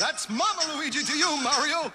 That's Mama Luigi to you, Mario.